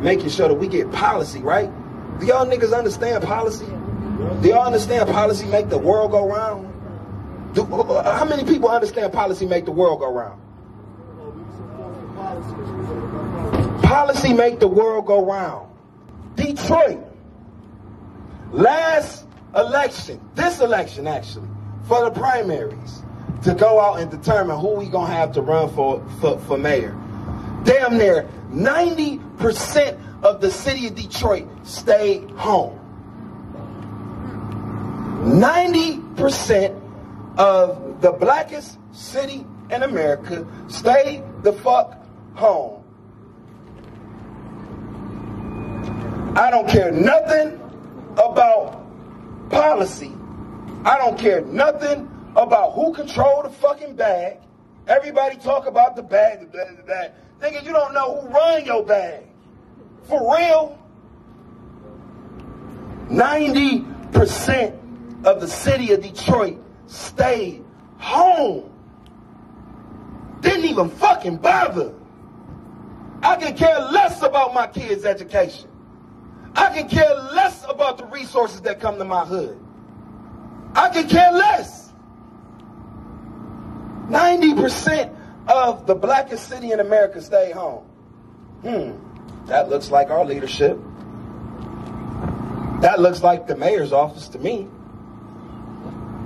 making sure that we get policy, right? Do y'all niggas understand policy? Do y'all understand policy make the world go round? Do, uh, how many people understand policy make the world go round? Policy make the world go round. Detroit, last election, this election actually, for the primaries, to go out and determine who we gonna have to run for, for, for mayor. Damn near 90% of the city of Detroit stayed home. 90% of the blackest city in America stayed the fuck home. I don't care nothing about policy. I don't care nothing about who control the fucking bag. Everybody talk about the bag, the bag, the bag. Nigga, you don't know who run your bag. For real. 90% of the city of Detroit stayed home. Didn't even fucking bother. I can care less about my kids' education. I can care less about the resources that come to my hood. I can care less. 90% of the blackest city in America stay home. Hmm, that looks like our leadership. That looks like the mayor's office to me.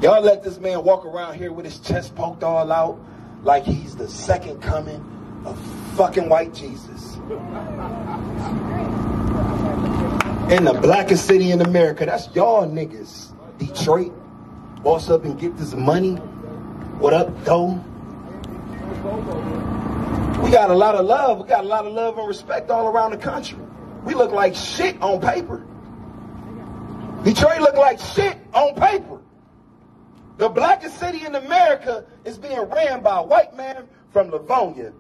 Y'all let this man walk around here with his chest poked all out like he's the second coming of fucking white Jesus. In the blackest city in America, that's y'all niggas. Detroit, boss up and get this money. What up, though? We got a lot of love. We got a lot of love and respect all around the country. We look like shit on paper. Detroit look like shit on paper. The blackest city in America is being ran by a white man from Livonia.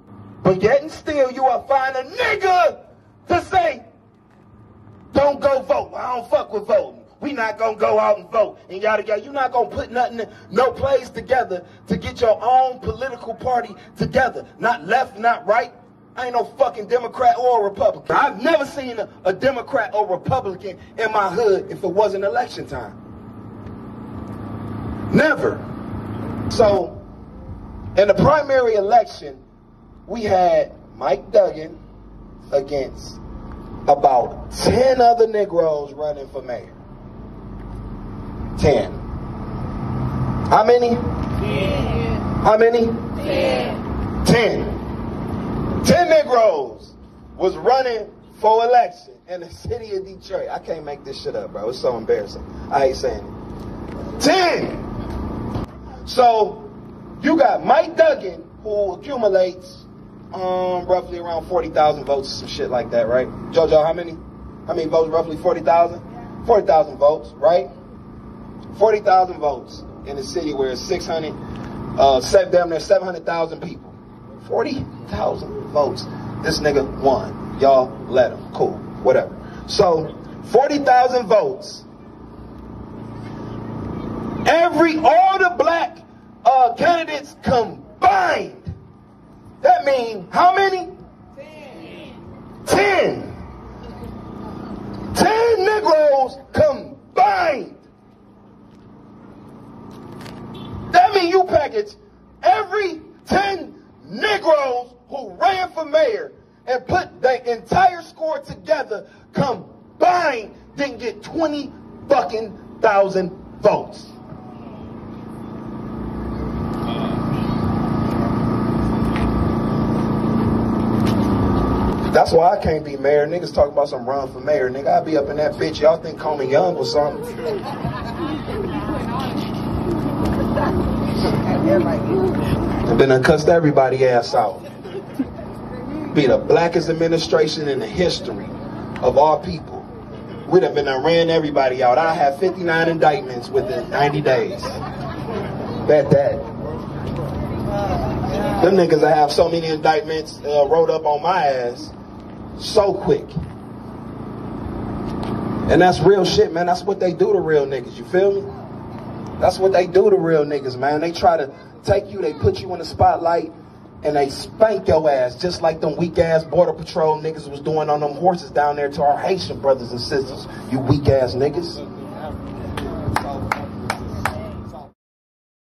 But yet and still you will find a nigga to say, don't go vote. I don't fuck with voting. Not gonna go out and vote and yada yada. You're not gonna put nothing, no plays together to get your own political party together. Not left, not right. I ain't no fucking Democrat or Republican. I've never seen a, a Democrat or Republican in my hood if it wasn't election time. Never. So, in the primary election, we had Mike Duggan against about 10 other Negroes running for mayor. 10. How many? 10. How many? 10. 10. 10 Negroes was running for election in the city of Detroit. I can't make this shit up, bro. It's so embarrassing. I hate saying it. 10. So you got Mike Duggan, who accumulates um, roughly around 40,000 votes, some shit like that, right? JoJo, how many? How many votes? Roughly 40,000? 40,000 votes, right? 40,000 votes in a city where it's 600, uh, seven, damn near 700,000 people. 40,000 votes. This nigga won. Y'all let him. Cool. Whatever. So, 40,000 votes. Every, all the black uh, candidates combined. That means how many? Ten. Ten Negroes combined. That means you package every 10 Negroes who ran for mayor and put the entire score together combined didn't get 20 fucking thousand votes. That's why I can't be mayor. Niggas talk about some run for mayor. Nigga, I be up in that bitch. Y'all think Coleman Young or something. I've been cussed everybody ass out. Be the blackest administration in the history of our people. We'd have been ran everybody out. I have 59 indictments within 90 days. Bet that. Them niggas I have so many indictments uh, wrote up on my ass so quick. And that's real shit, man. That's what they do to real niggas. You feel me? That's what they do to real niggas, man. They try to take you, they put you in the spotlight, and they spank your ass just like them weak ass border patrol niggas was doing on them horses down there to our Haitian brothers and sisters. You weak ass niggas.